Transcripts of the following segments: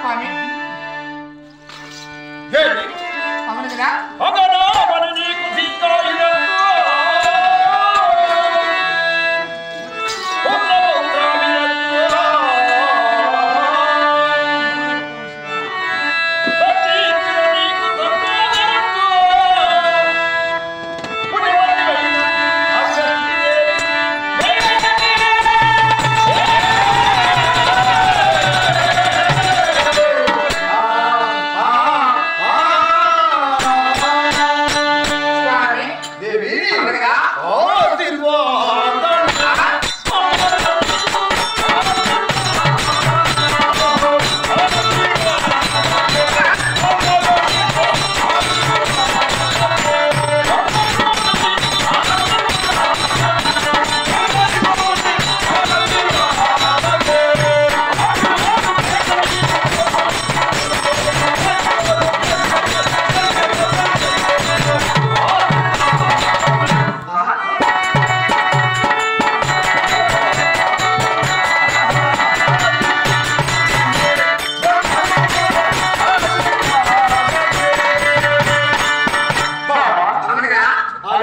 స్వామి. అవును. కదా 어, 내가 어디로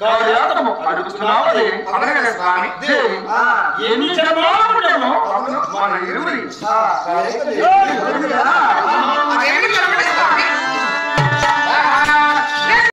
కార్యాతము అడుగుతున్నామని కదా స్వామి ఎన్ని జన్మాలములేమో మన ఇరువురి.